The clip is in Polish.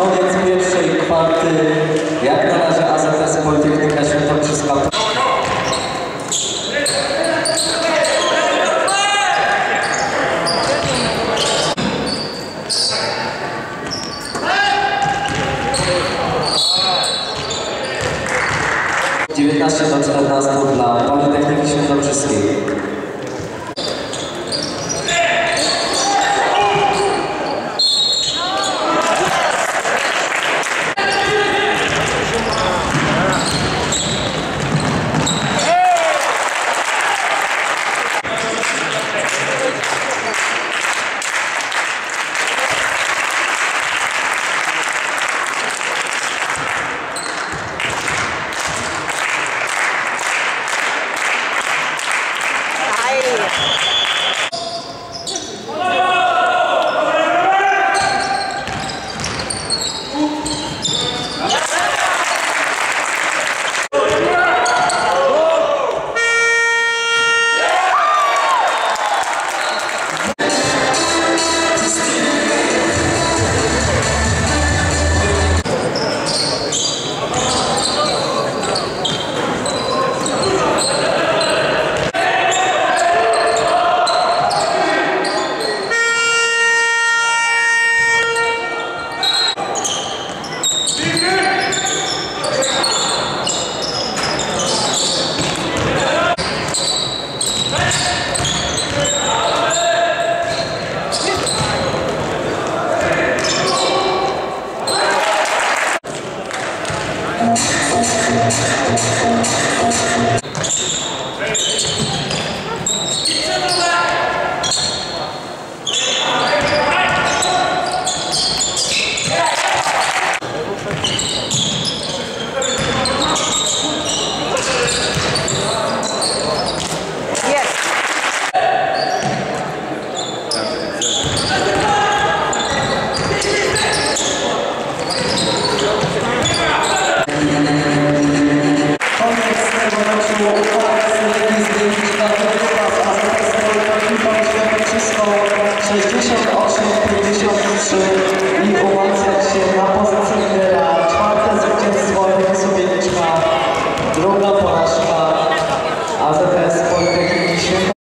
Koniec pierwszej kwarty. Jak na razie AZS Politechnika Świętokrzyska. Dziewiętnaście do 14 dla Politechniki Świętokrzyskiej.